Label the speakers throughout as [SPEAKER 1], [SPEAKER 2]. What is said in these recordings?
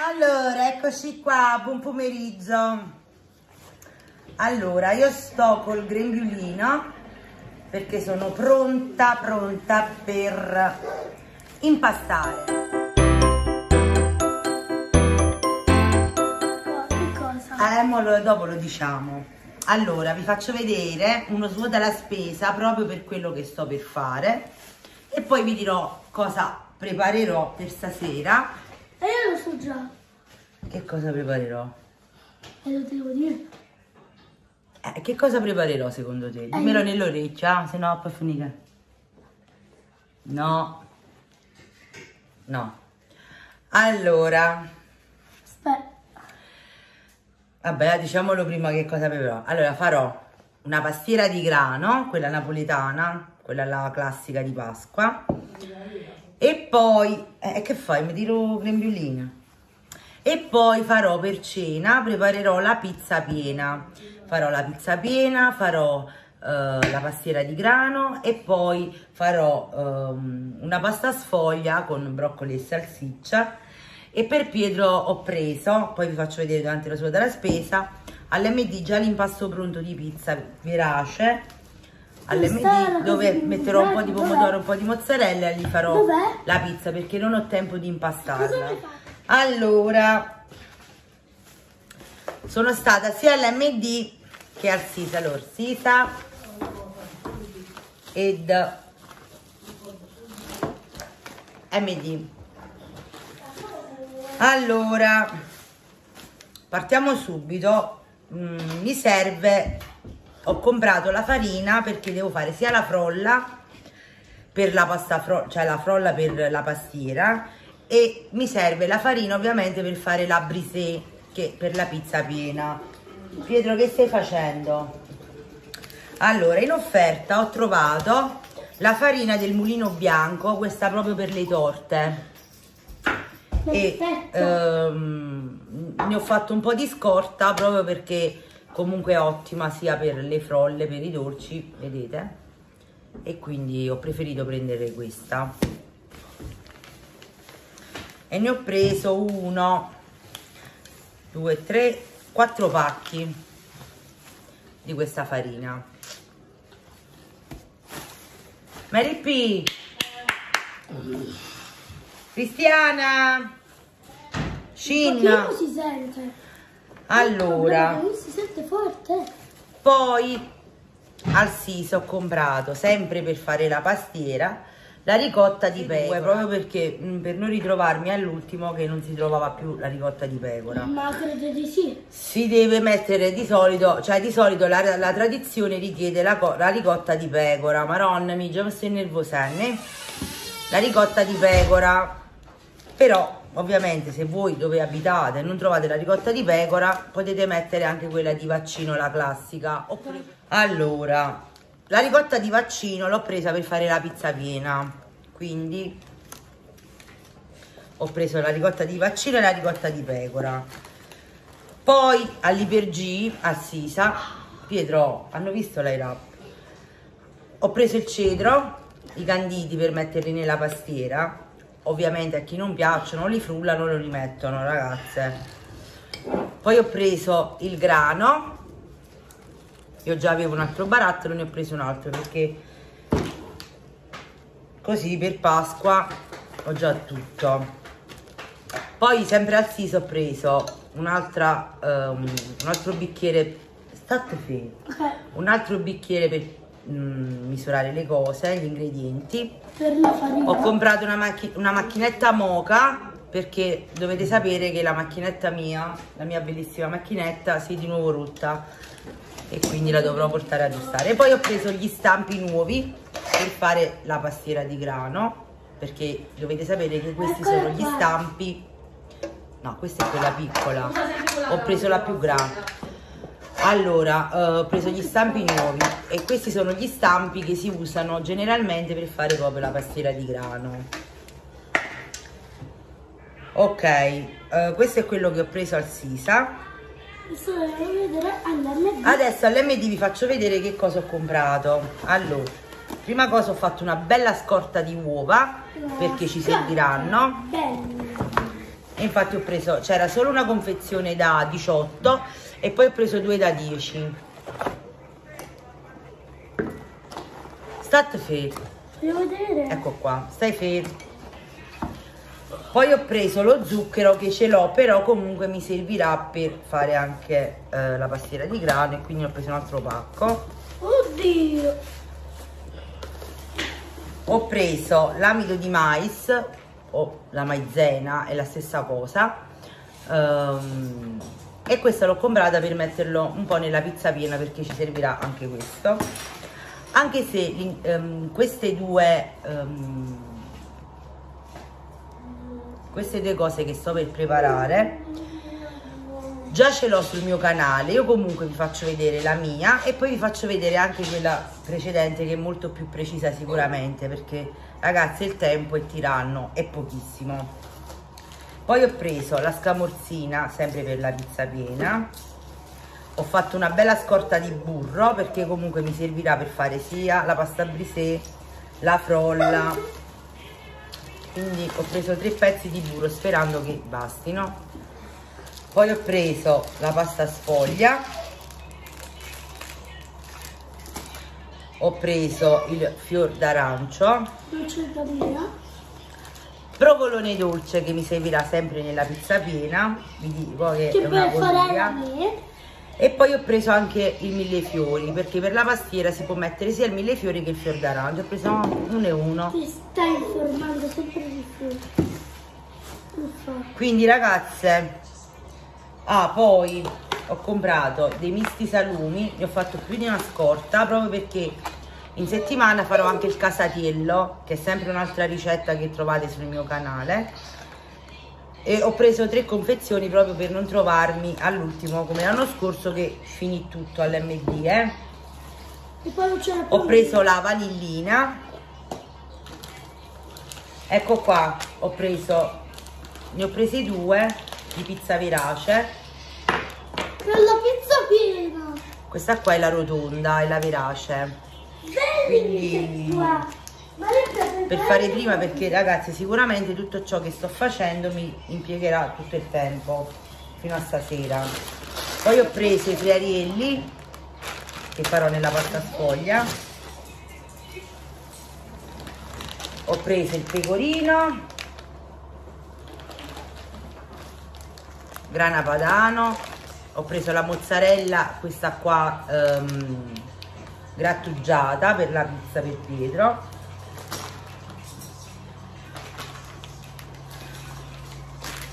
[SPEAKER 1] Allora, eccoci qua, buon pomeriggio. Allora, io sto col grembiulino perché sono pronta, pronta per impastare.
[SPEAKER 2] Che cosa?
[SPEAKER 1] Eh, mo lo- dopo lo diciamo. Allora, vi faccio vedere uno svuota la spesa proprio per quello che sto per fare e poi vi dirò cosa preparerò per stasera.
[SPEAKER 2] E io lo so già.
[SPEAKER 1] Che cosa preparerò?
[SPEAKER 2] E lo devo dire.
[SPEAKER 1] Eh, che cosa preparerò secondo te? Dimmelo nell'orecchia, se no poi finire. No. No. Allora,
[SPEAKER 2] Aspetta.
[SPEAKER 1] vabbè, diciamolo prima che cosa preparerò. Allora, farò una pastiera di grano, quella napoletana, quella la classica di Pasqua. E poi, eh, che fai? Mi tiro grembiulina. E poi farò per cena, preparerò la pizza piena. Farò la pizza piena, farò eh, la pastiera di grano e poi farò ehm, una pasta sfoglia con broccoli e salsiccia. E per Pietro ho preso, poi vi faccio vedere durante la sua della spesa, all'MD già l'impasto pronto di pizza verace.
[SPEAKER 2] Cosa
[SPEAKER 1] dove metterò un po' di pomodoro, un po' di mozzarella e gli farò la pizza perché non ho tempo di impastarla. Allora, sono stata sia all'MD che al Sisa, allora Sisa ed MD. Allora, partiamo subito. Mm, mi serve, ho comprato la farina perché devo fare sia la frolla per la pasta frolla, cioè la frolla per la pastiera e mi serve la farina ovviamente per fare la brisée che per la pizza piena. Pietro che stai facendo? Allora, in offerta ho trovato la farina del mulino bianco, questa proprio per le torte. E
[SPEAKER 2] Perfetto.
[SPEAKER 1] ehm, ne ho fatto un po' di scorta proprio perché comunque ottima sia per le frolle, per i dolci, vedete? E quindi ho preferito prendere questa. E ne ho preso uno, due, tre, quattro pacchi di questa farina. Mary P. Cristiana. Shin.
[SPEAKER 2] Si sente?
[SPEAKER 1] Allora,
[SPEAKER 2] si sente forte.
[SPEAKER 1] poi al Siso ho comprato sempre per fare la pastiera la ricotta di pecora. proprio perché mh, per non ritrovarmi all'ultimo che non si trovava più la ricotta di pecora.
[SPEAKER 2] Ma credo di sì.
[SPEAKER 1] si deve mettere di solito cioè di solito la, la tradizione richiede la, la ricotta di pecora. Maronna mi già messo nervosenne la ricotta di pecora. Però ovviamente se voi dove abitate non trovate la ricotta di pecora potete mettere anche quella di vaccino la classica. Oppure allora la ricotta di vaccino l'ho presa per fare la pizza piena. Quindi ho preso la ricotta di vaccino e la ricotta di pecora. Poi all'Iper G a Sisa Pietro hanno visto l'Airap ho preso il cedro i canditi per metterli nella pastiera ovviamente a chi non piacciono li frullano lo rimettono ragazze. Poi ho preso il grano. Io già avevo un altro barattolo ne ho preso un altro perché così per Pasqua ho già tutto. Poi sempre al Siso ho preso un'altra ehm, un altro bicchiere. State fermi
[SPEAKER 2] Ok.
[SPEAKER 1] un altro bicchiere per mm, misurare le cose gli ingredienti ho comprato una, macchi- una macchinetta moca perché dovete sapere che la macchinetta mia, la mia bellissima macchinetta, si è di nuovo rotta e quindi la dovrò portare a aggiustare. E poi ho preso gli stampi nuovi per fare la pastiera di grano perché dovete sapere che questi
[SPEAKER 2] Eccola
[SPEAKER 1] sono gli
[SPEAKER 2] qua.
[SPEAKER 1] stampi. No, questa è quella piccola. Ho preso la più grande. Allora, eh, ho preso gli stampi nuovi e questi sono gli stampi che si usano generalmente per fare proprio la pastiera di grano. Ok, eh, questo è quello che ho preso al Sisa.
[SPEAKER 2] Adesso all'MD.
[SPEAKER 1] Vi faccio vedere che cosa ho comprato. Allora, prima cosa ho fatto una bella scorta di uova perché ci serviranno. E infatti ho preso c'era solo una confezione da 18 e poi ho preso due da 10 state
[SPEAKER 2] vedere.
[SPEAKER 1] ecco qua stai fermo poi ho preso lo zucchero che ce l'ho però comunque mi servirà per fare anche eh, la pastiera di grano e quindi ho preso un altro pacco.
[SPEAKER 2] Oddio.
[SPEAKER 1] ho preso l'amido di mais o la maizena è la stessa cosa. Ehm, e questa l'ho comprata per metterlo un po' nella pizza piena perché ci servirà anche questo. Anche se ehm, queste due ehm, queste due cose che sto per preparare già ce l'ho sul mio canale. Io comunque vi faccio vedere la mia e poi vi faccio vedere anche quella precedente che è molto più precisa sicuramente perché ragazzi il tempo è tiranno è pochissimo poi ho preso la scamorzina sempre per la pizza piena. Ho fatto una bella scorta di burro perché comunque mi servirà per fare sia la pasta brisée la frolla. Quindi ho preso tre pezzi di burro sperando che bastino. Poi ho preso la pasta sfoglia. Ho preso il fior d'arancio.
[SPEAKER 2] Da mia.
[SPEAKER 1] Provolone dolce che mi servirà sempre nella pizza piena vi dico che,
[SPEAKER 2] Che
[SPEAKER 1] è una follia. e poi ho preso anche il millefiori perché per la pastiera si può mettere sia il millefiori che il fior d'arancio ho preso uno e uno.
[SPEAKER 2] Ti stai informando sempre di più.
[SPEAKER 1] Quindi ragazze ah poi ho comprato dei misti salumi ne ho fatto più di una scorta proprio perché in settimana farò anche il casatiello che è sempre un'altra ricetta che trovate sul mio canale. E ho preso tre confezioni proprio per non trovarmi all'ultimo come l'anno scorso che finì tutto all'MD eh.
[SPEAKER 2] E
[SPEAKER 1] ho preso la vanillina. Ecco qua ho preso ne ho presi due di pizza verace.
[SPEAKER 2] Per la pizza piena.
[SPEAKER 1] questa qua è la rotonda è la verace Quindi- per fare prima perché ragazzi sicuramente tutto ciò che sto facendo mi impiegherà tutto il tempo fino a stasera. Poi ho preso i friarielli che farò nella pasta sfoglia. Ho preso il pecorino grana padano ho preso la mozzarella questa qua ehm, grattugiata per la pizza per Pietro.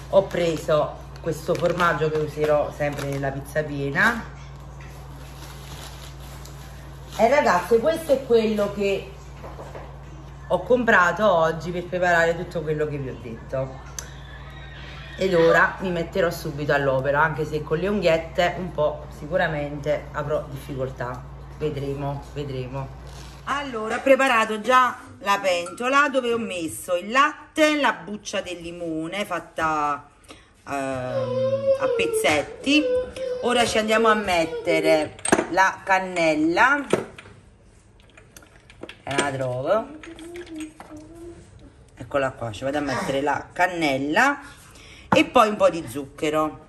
[SPEAKER 1] Ho preso questo formaggio che userò sempre nella pizza piena. E ragazze questo è quello che ho comprato oggi per preparare tutto quello che vi ho detto. Ed ora mi metterò subito all'opera anche se con le unghiette un po' sicuramente avrò difficoltà vedremo vedremo. Allora ho preparato già la pentola dove ho messo il latte la buccia del limone fatta ehm, a pezzetti. Ora ci andiamo a mettere la cannella. E la trovo. Eccola qua ci vado a mettere la cannella e poi un po' di zucchero.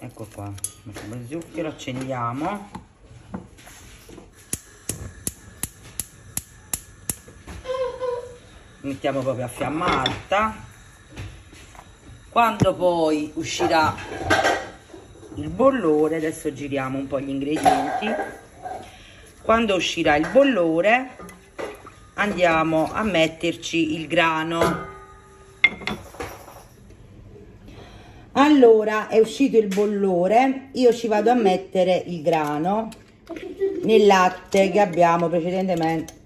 [SPEAKER 1] Ecco qua mettiamo il zucchero accendiamo. Mettiamo proprio a fiamma alta. Quando poi uscirà il bollore adesso giriamo un po' gli ingredienti. Quando uscirà il bollore andiamo a metterci il grano allora è uscito il bollore io ci vado a mettere il grano nel latte che abbiamo precedentemente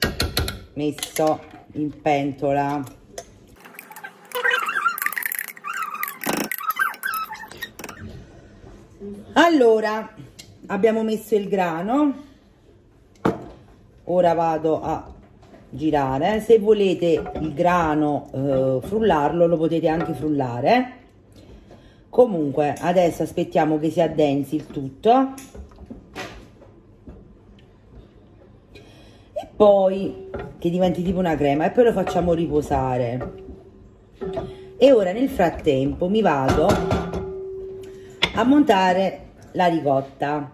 [SPEAKER 1] messo in pentola. Allora abbiamo messo il grano. Ora vado a girare. Se volete il grano eh, frullarlo lo potete anche frullare comunque adesso aspettiamo che si addensi il tutto. E poi che diventi tipo una crema e poi lo facciamo riposare. E ora nel frattempo mi vado a montare la ricotta.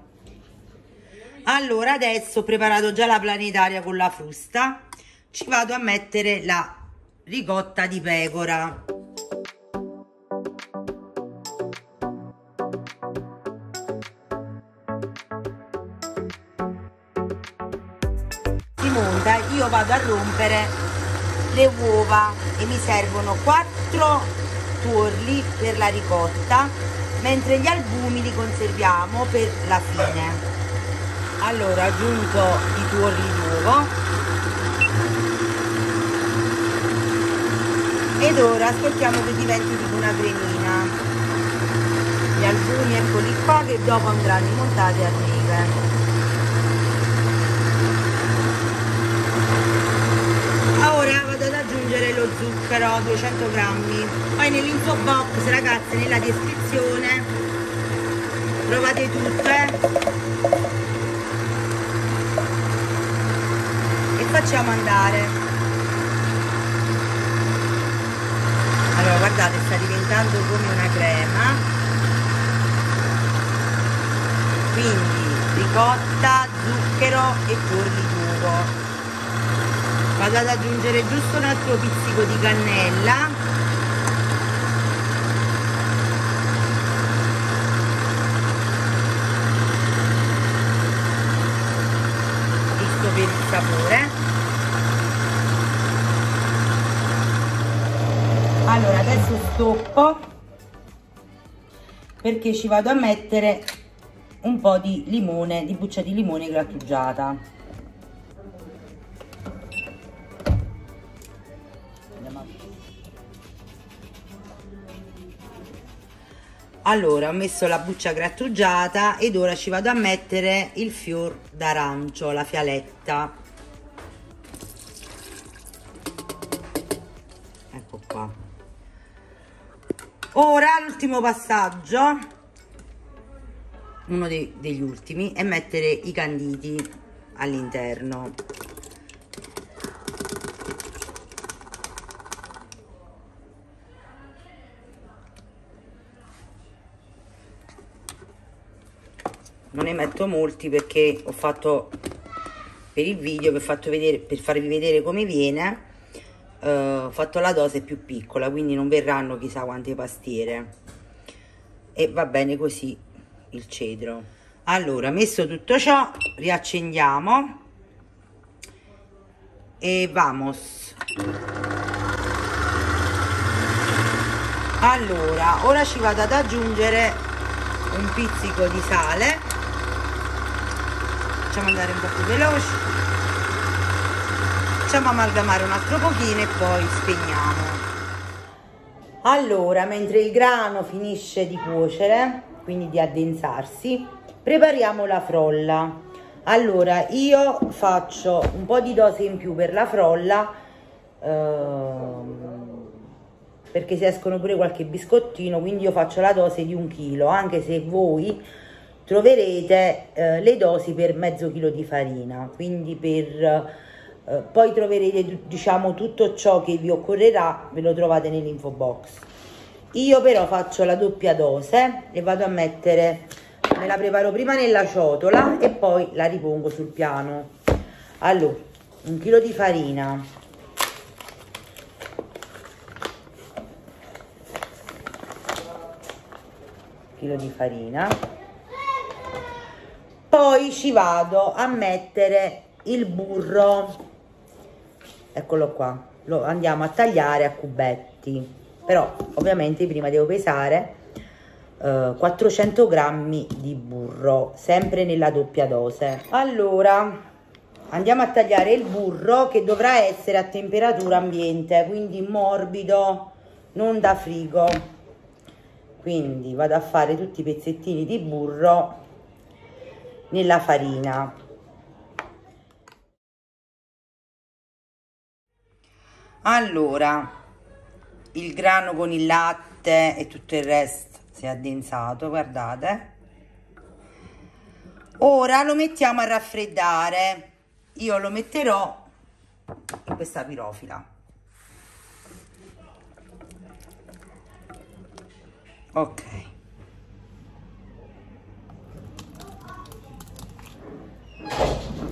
[SPEAKER 1] Allora adesso ho preparato già la planetaria con la frusta. Ci vado a mettere la ricotta di pecora vado a rompere le uova e mi servono 4 tuorli per la ricotta mentre gli albumi li conserviamo per la fine. Allora aggiungo i tuorli d'uovo ed ora aspettiamo che diventi tipo una cremina. Gli albumi eccoli qua che dopo andranno montati a neve ora vado ad aggiungere lo zucchero 200 grammi. Poi nell'info box ragazzi nella descrizione trovate tutte facciamo andare. Allora guardate sta diventando come una crema. Quindi ricotta zucchero e tuorli d'uovo vado ad aggiungere giusto un altro pizzico di cannella. Giusto per il sapore. Allora adesso stoppo perché ci vado a mettere un po' di limone di buccia di limone grattugiata allora ho messo la buccia grattugiata ed ora ci vado a mettere il fior d'arancio la fialetta. Ecco qua. Ora l'ultimo passaggio uno dei, degli ultimi è mettere i canditi all'interno non ne metto molti perché ho fatto per il video per, vedere, per farvi vedere come viene eh, ho fatto la dose più piccola quindi non verranno chissà quante pastiere. E va bene così il cedro. Allora messo tutto ciò riaccendiamo e vamos. Allora ora ci vado ad aggiungere un pizzico di sale facciamo andare un po' più veloci facciamo amalgamare un altro pochino e poi spegniamo. Allora mentre il grano finisce di cuocere quindi di addensarsi prepariamo la frolla. Allora io faccio un po' di dose in più per la frolla ehm, perché si escono pure qualche biscottino quindi io faccio la dose di un chilo anche se voi troverete eh, le dosi per mezzo chilo di farina. Quindi per eh, poi troverete diciamo tutto ciò che vi occorrerà ve lo trovate nell'info box. Io però faccio la doppia dose e vado a mettere me la preparo prima nella ciotola e poi la ripongo sul piano. Allora un chilo di farina. Chilo di farina poi ci vado a mettere il burro. Eccolo qua. Lo andiamo a tagliare a cubetti. Però ovviamente prima devo pesare eh, 400 grammi di burro sempre nella doppia dose. Allora andiamo a tagliare il burro che dovrà essere a temperatura ambiente quindi morbido non da frigo. Quindi vado a fare tutti i pezzettini di burro nella farina. Allora il grano con il latte e tutto il resto si è addensato guardate. Ora lo mettiamo a raffreddare. Io lo metterò in questa pirofila. Ok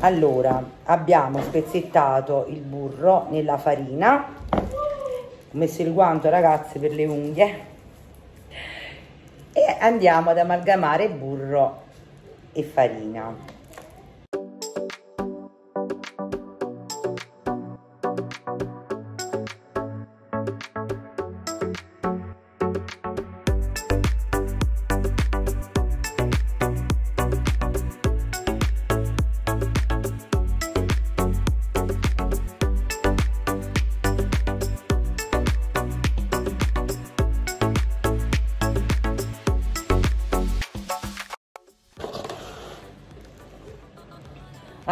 [SPEAKER 1] allora abbiamo spezzettato il burro nella farina. Ho messo il guanto ragazze per le unghie. E andiamo ad amalgamare burro e farina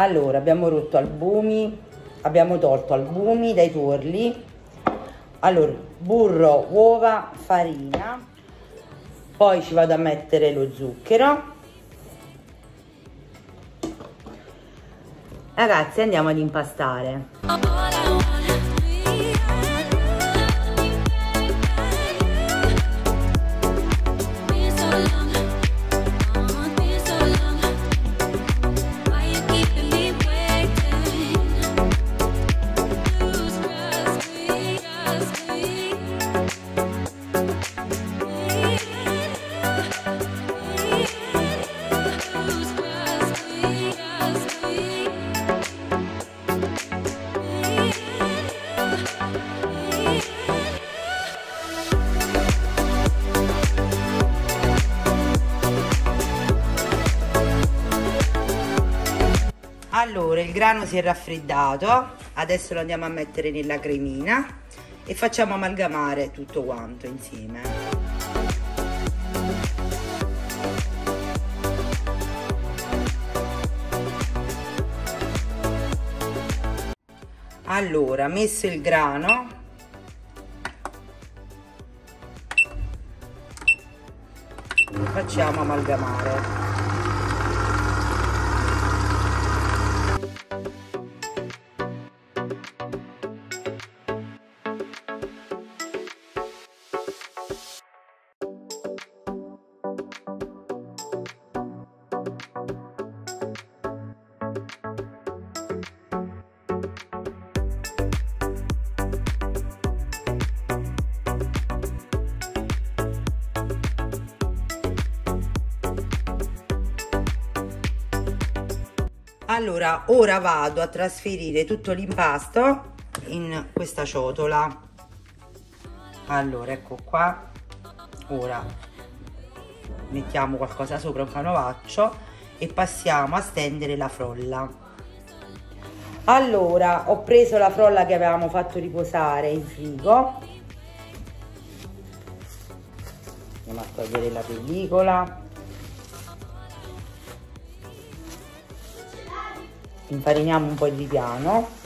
[SPEAKER 1] allora abbiamo rotto albumi abbiamo tolto albumi dai torli allora burro uova farina. Poi ci vado a mettere lo zucchero. Ragazzi andiamo ad impastare allora il grano si è raffreddato adesso lo andiamo a mettere nella cremina e facciamo amalgamare tutto quanto insieme. Allora messo il grano facciamo amalgamare allora ora vado a trasferire tutto l'impasto in questa ciotola. Allora ecco qua. Ora mettiamo qualcosa sopra un canovaccio e passiamo a stendere la frolla. Allora ho preso la frolla che avevamo fatto riposare in frigo. Andiamo a togliere la pellicola infariniamo un po' di piano.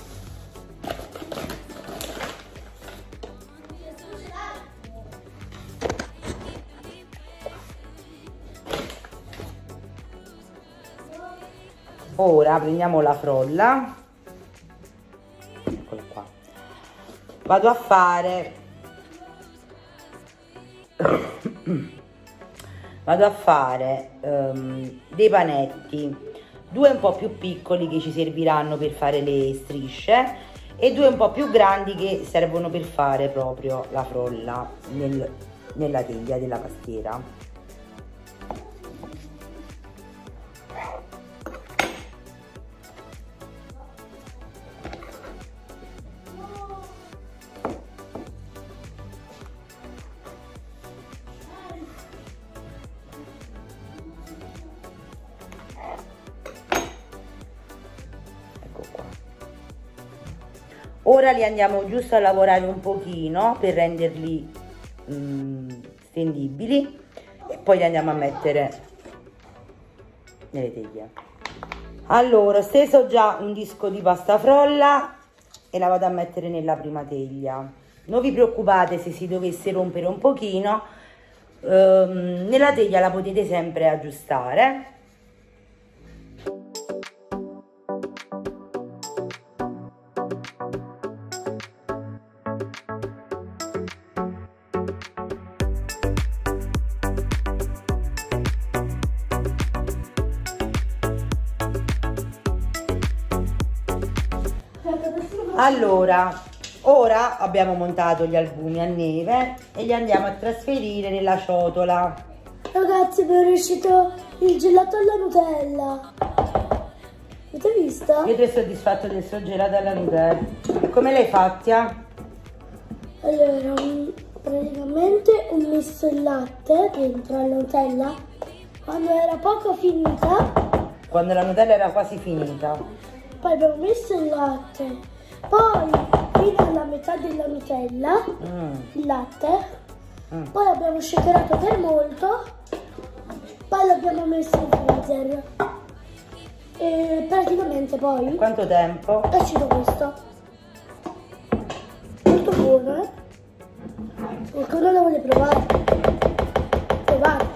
[SPEAKER 1] Ora prendiamo la frolla. Eccola qua. Vado a fare. Vado a fare um, dei panetti due un po' più piccoli che ci serviranno per fare le strisce e due un po' più grandi che servono per fare proprio la frolla nel, nella teglia della pastiera. Li andiamo giusto a lavorare un pochino per renderli mm, stendibili e poi li andiamo a mettere nelle teglie. Allora ho steso già un disco di pasta frolla e la vado a mettere nella prima teglia. Non vi preoccupate se si dovesse rompere un pochino ehm, nella teglia la potete sempre aggiustare Allora, ora abbiamo montato gli albumi a neve e li andiamo a trasferire nella ciotola.
[SPEAKER 2] Ragazzi, abbiamo riuscito il gelato alla Nutella. Avete visto?
[SPEAKER 1] Io ti sono soddisfatto del suo gelato alla Nutella. E come l'hai fatta?
[SPEAKER 2] Allora, praticamente ho messo il latte dentro alla Nutella. Quando era poco finita,
[SPEAKER 1] Quando la Nutella era quasi finita.
[SPEAKER 2] poi abbiamo messo il latte. Poi, fino alla metà della Nutella,
[SPEAKER 1] Mm,
[SPEAKER 2] il latte.
[SPEAKER 1] mm.
[SPEAKER 2] Poi abbiamo shakerato per molto. Poi l'abbiamo messo in freezer. E praticamente poi
[SPEAKER 1] Quanto tempo?
[SPEAKER 2] è uscito questo. Molto buono, eh? Qualcuno lo vuole provare? Provate.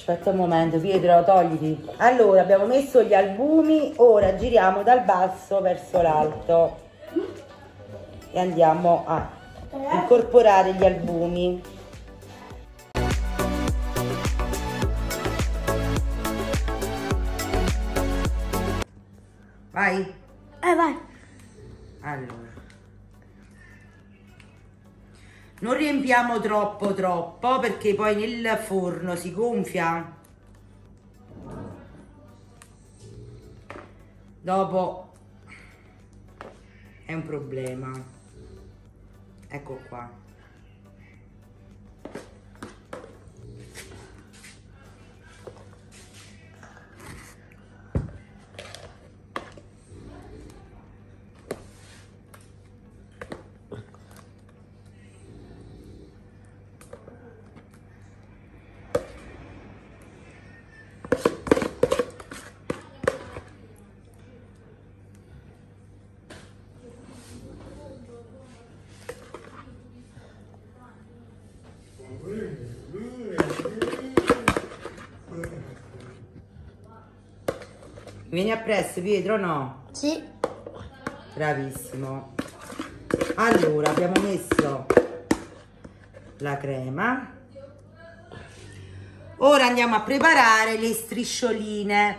[SPEAKER 1] Aspetta un momento, Pietro, togliti. Allora, abbiamo messo gli albumi, ora giriamo dal basso verso l'alto e andiamo a incorporare gli albumi. Vai?
[SPEAKER 2] Eh vai.
[SPEAKER 1] Allora. Non riempiamo troppo troppo perché poi nel forno si gonfia. Dopo è un problema. Ecco qua. Vieni appresso Pietro no?
[SPEAKER 2] Sì.
[SPEAKER 1] Bravissimo. Allora, abbiamo messo la crema. Ora andiamo a preparare le striscioline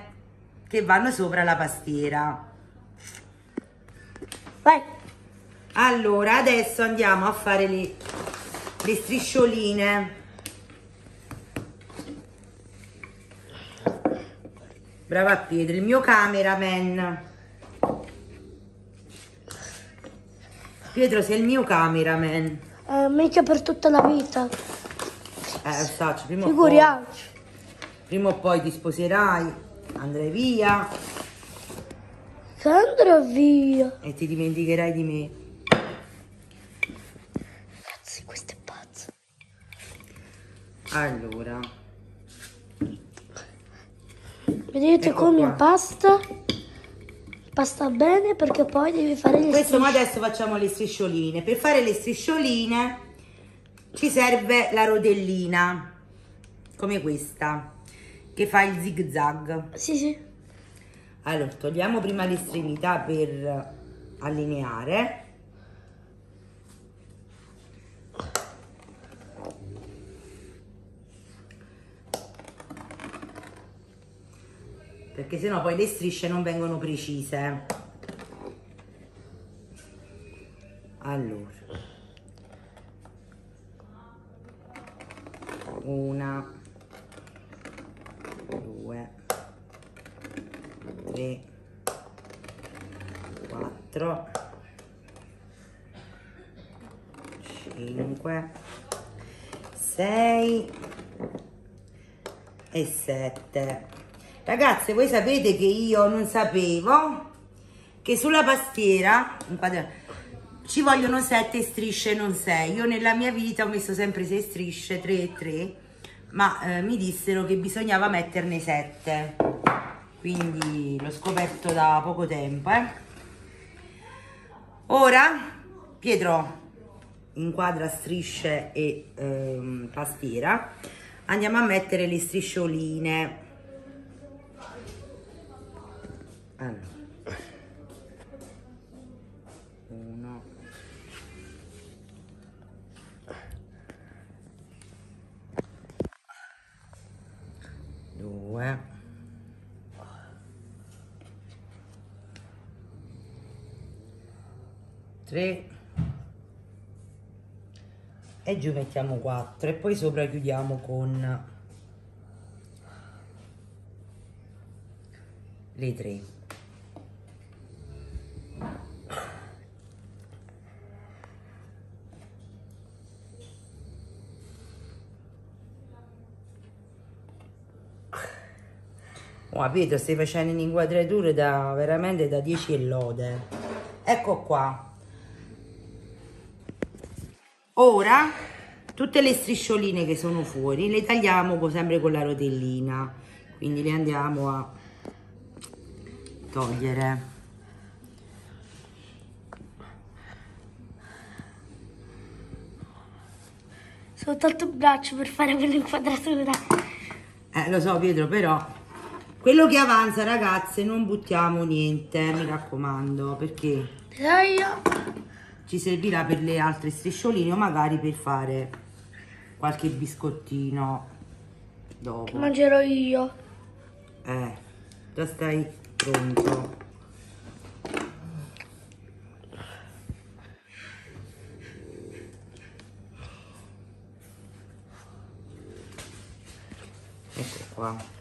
[SPEAKER 1] che vanno sopra la pastiera.
[SPEAKER 2] Vai.
[SPEAKER 1] Allora, adesso andiamo a fare le, le striscioline. Brava Pietro, il mio cameraman. Pietro, sei il mio cameraman.
[SPEAKER 2] Eh, mica per tutta la vita.
[SPEAKER 1] Eh, Saccio, prima
[SPEAKER 2] Figuriamoci.
[SPEAKER 1] prima o poi ti sposerai, andrai via
[SPEAKER 2] Che andrò via.
[SPEAKER 1] e ti dimenticherai di me.
[SPEAKER 2] Cazzo, questo è pazzo.
[SPEAKER 1] Allora,
[SPEAKER 2] Vedete
[SPEAKER 1] Ecco
[SPEAKER 2] come
[SPEAKER 1] qua.
[SPEAKER 2] impasta? Pasta bene perché poi devi fare gli
[SPEAKER 1] questo ma
[SPEAKER 2] strisci.
[SPEAKER 1] adesso facciamo le striscioline. Per fare le striscioline ci serve la rodellina, come questa, che fa il zig zag.
[SPEAKER 2] Sì, sì.
[SPEAKER 1] Allora, togliamo prima l'estremità per allineare. Perché sennò poi le strisce non vengono precise. Allora. Una, due, tre, quattro, cinque, sei e sette. Ragazze, voi sapete che io non sapevo che sulla pastiera ci vogliono sette strisce, non sei. Io nella mia vita ho messo sempre sei strisce, tre e tre, ma eh, mi dissero che bisognava metterne sette. Quindi l'ho scoperto da poco tempo, eh. Ora, Pietro inquadra strisce e ehm, pastiera. Andiamo a mettere le striscioline. Allora. Uno. Due. 3 e giù mettiamo 4 e poi sopra chiudiamo con le 3 Pietro, stai facendo un'inquadratura da veramente da 10 e lode. Ecco qua. Ora tutte le striscioline che sono fuori le tagliamo sempre con la rotellina. Quindi le andiamo a togliere.
[SPEAKER 2] Soltanto il braccio per fare quell'inquadratura.
[SPEAKER 1] Eh, lo so Pietro, però quello che avanza ragazze non buttiamo niente, mi raccomando, perché ci servirà per le altre striscioline o magari per fare qualche biscottino dopo.
[SPEAKER 2] Mangerò io.
[SPEAKER 1] Eh, già stai pronto. Ecco qua.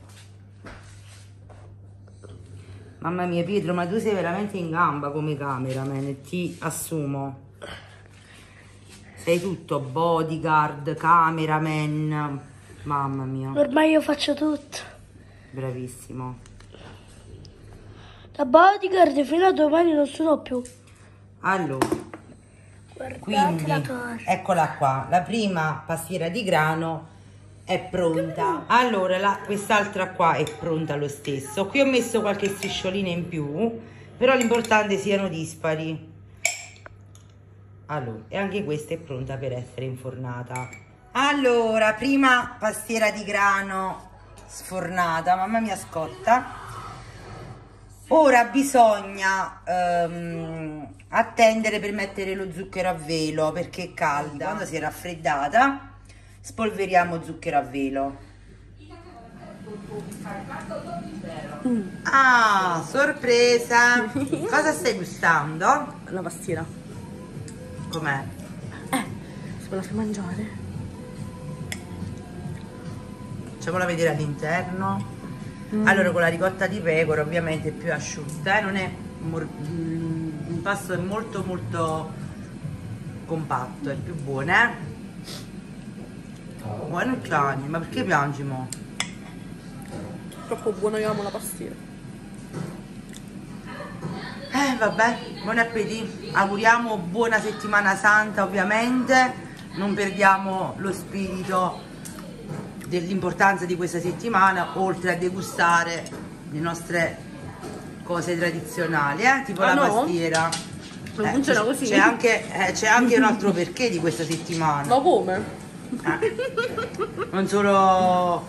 [SPEAKER 1] Mamma mia Pietro, ma tu sei veramente in gamba come cameraman, ti assumo. Sei tutto bodyguard, cameraman. Mamma mia,
[SPEAKER 2] Ormai io faccio tutto.
[SPEAKER 1] bravissimo.
[SPEAKER 2] Da bodyguard fino a domani non sono più.
[SPEAKER 1] Allora,
[SPEAKER 2] Guardate
[SPEAKER 1] quindi eccola qua, la prima pastiera di grano è pronta. Allora, quest'altra qua è pronta lo stesso. Qui ho messo qualche strisciolina in più, però l'importante siano dispari. Allora, e anche questa è pronta per essere infornata. Allora, prima pastiera di grano sfornata, mamma mia scotta. Ora bisogna ehm, attendere per mettere lo zucchero a velo perché è calda. Quando si è raffreddata spolveriamo zucchero a velo. Ah, sorpresa! Cosa stai gustando?
[SPEAKER 3] La pastiera.
[SPEAKER 1] Com'è?
[SPEAKER 3] Se me la fai mangiare?
[SPEAKER 1] Facciamola vedere all'interno. Allora, con la ricotta di pecora ovviamente è più asciutta, eh, non è mor- mm, un pasto è molto molto compatto, è più buono, eh? Buono il cane, ma perché piangi mo?
[SPEAKER 3] Troppo buona che amo la pastiera.
[SPEAKER 1] Eh vabbè, buon appetito. Auguriamo buona settimana santa ovviamente. Non perdiamo lo spirito dell'importanza di questa settimana, oltre a degustare le nostre cose tradizionali, eh? tipo
[SPEAKER 3] Ah,
[SPEAKER 1] la
[SPEAKER 3] no?
[SPEAKER 1] pastiera.
[SPEAKER 3] Non
[SPEAKER 1] Eh,
[SPEAKER 3] funziona così?
[SPEAKER 1] C'è anche, eh, c'è anche un altro perché di questa settimana.
[SPEAKER 3] Ma come?
[SPEAKER 1] Eh. Non solo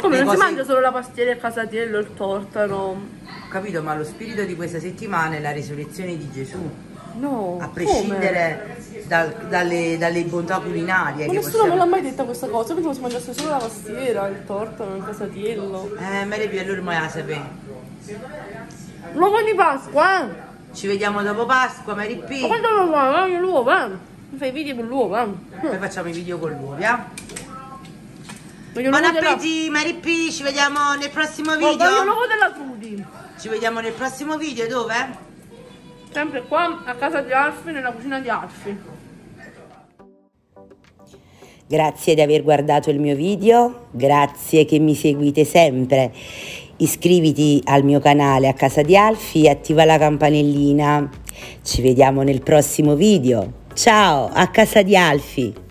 [SPEAKER 3] Come
[SPEAKER 1] Le
[SPEAKER 3] non si
[SPEAKER 1] cose-
[SPEAKER 3] mangia solo la pastiera, il casatiello, il tortano?
[SPEAKER 1] capito, ma lo spirito di questa settimana è la risurrezione di Gesù,
[SPEAKER 3] No.
[SPEAKER 1] a prescindere dal- dalle, dalle bontà culinarie.
[SPEAKER 3] Ma nessuno me
[SPEAKER 1] possiamo-
[SPEAKER 3] l'ha mai detta questa cosa, pensavo si mangiasse solo la pastiera, il tortano, il casatiello.
[SPEAKER 1] Eh, Mary Pia, allora mai la sapere.
[SPEAKER 3] L'uovo di Pasqua, eh?
[SPEAKER 1] Ci vediamo dopo Pasqua, Mary
[SPEAKER 3] Ma
[SPEAKER 1] P.
[SPEAKER 3] quando lo fai? L'uovo, eh? Mi fai i video per l'uovo, eh?
[SPEAKER 1] Poi facciamo i video con l'uovo, eh?
[SPEAKER 3] Voglio
[SPEAKER 1] Buon appetito, Mary P. Ci vediamo nel prossimo
[SPEAKER 3] Oh, Voglio
[SPEAKER 1] video.
[SPEAKER 3] l'uovo della Trudi.
[SPEAKER 1] Ci vediamo nel prossimo video, dove?
[SPEAKER 3] Sempre qua, a casa di Alfi, nella cucina di Alfi.
[SPEAKER 1] Grazie di aver guardato il mio video, grazie che mi seguite sempre. Iscriviti al mio canale a casa di Alfi e attiva la campanellina. Ci vediamo nel prossimo video. Ciao, a casa di Alfi.